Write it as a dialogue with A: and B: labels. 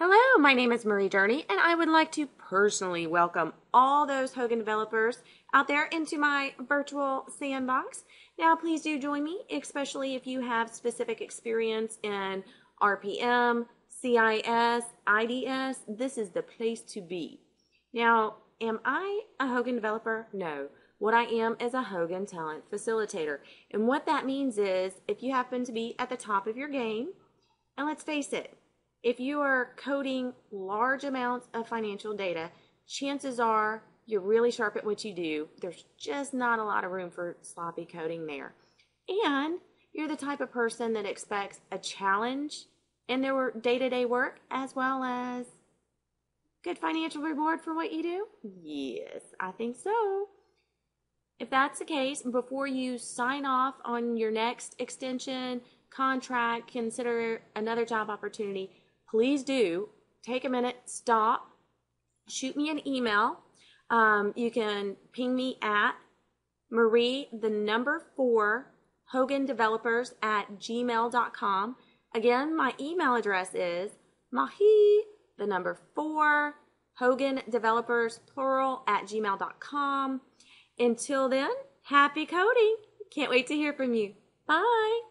A: Hello, my name is Marie Journey, and I would like to personally welcome all those Hogan developers out there into my virtual sandbox. Now, please do join me, especially if you have specific experience in RPM, CIS, IDS. This is the place to be. Now, am I a Hogan developer? No. What I am is a Hogan talent facilitator. And what that means is if you happen to be at the top of your game, and let's face it, if you are coding large amounts of financial data, chances are you're really sharp at what you do. There's just not a lot of room for sloppy coding there. And you're the type of person that expects a challenge in their day to day work as well as good financial reward for what you do? Yes, I think so. If that's the case, before you sign off on your next extension, contract, consider another job opportunity, please do take a minute, stop, shoot me an email. Um, you can ping me at Marie, the number four, Hogan Developers at gmail.com. Again, my email address is Marie, the number four, Hogan Developers, plural, at gmail.com. Until then, happy coding. Can't wait to hear from you. Bye.